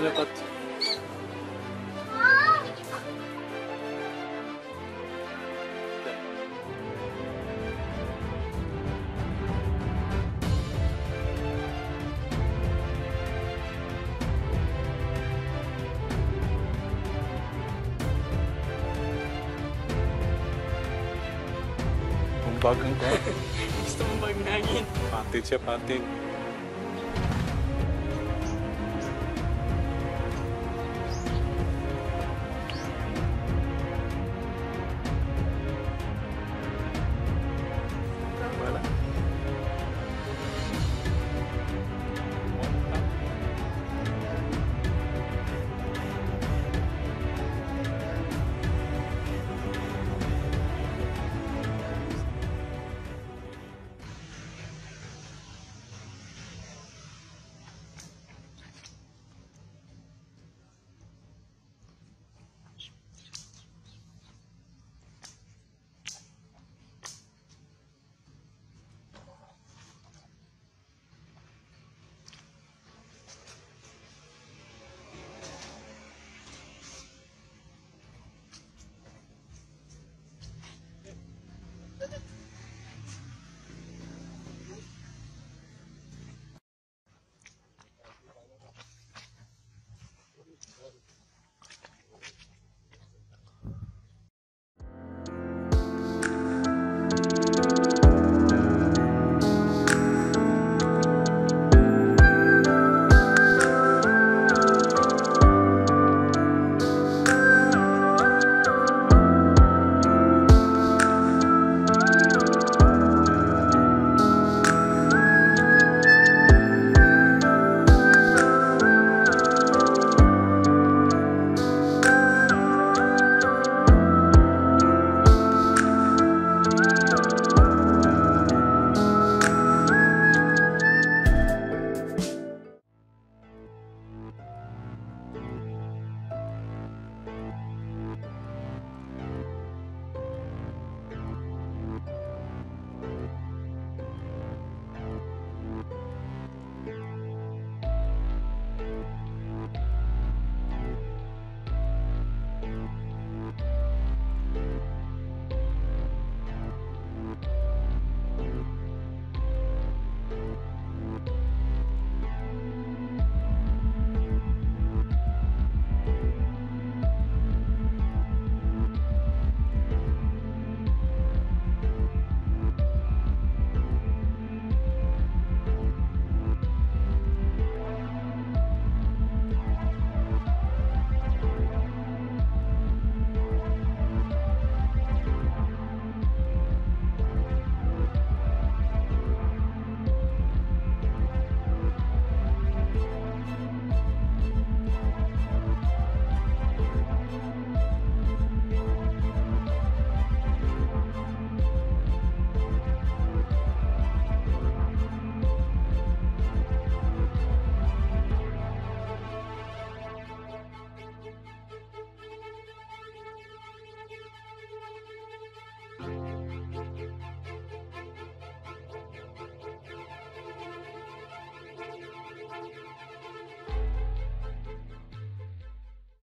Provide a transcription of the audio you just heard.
Dapat Kumbagang ko. Gusto mong magngangin. Patin siya, patin.